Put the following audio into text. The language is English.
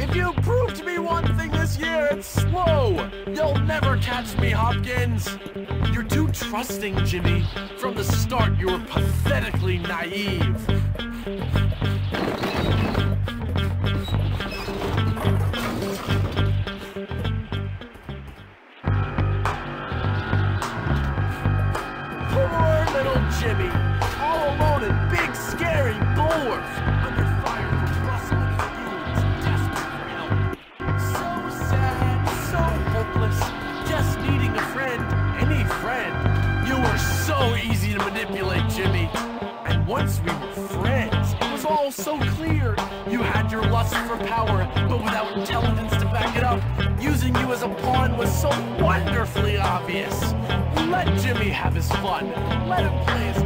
If you prove to me one thing this year, it's slow. You'll never catch me, Hopkins. You're too trusting, Jimmy. From the start, you were pathetically naive. Poor little Jimmy, all alone in big, scary Bullworth, under fire from his goons, desperate for help. So sad, so hopeless, just needing a friend, any friend. You were so easy to manipulate, Jimmy. And once we were friends, it was all so clear. You had your lust for power, but without intelligence to back it up. Using you as a pawn was so wonderfully obvious. Let Jimmy have his fun. Let him play his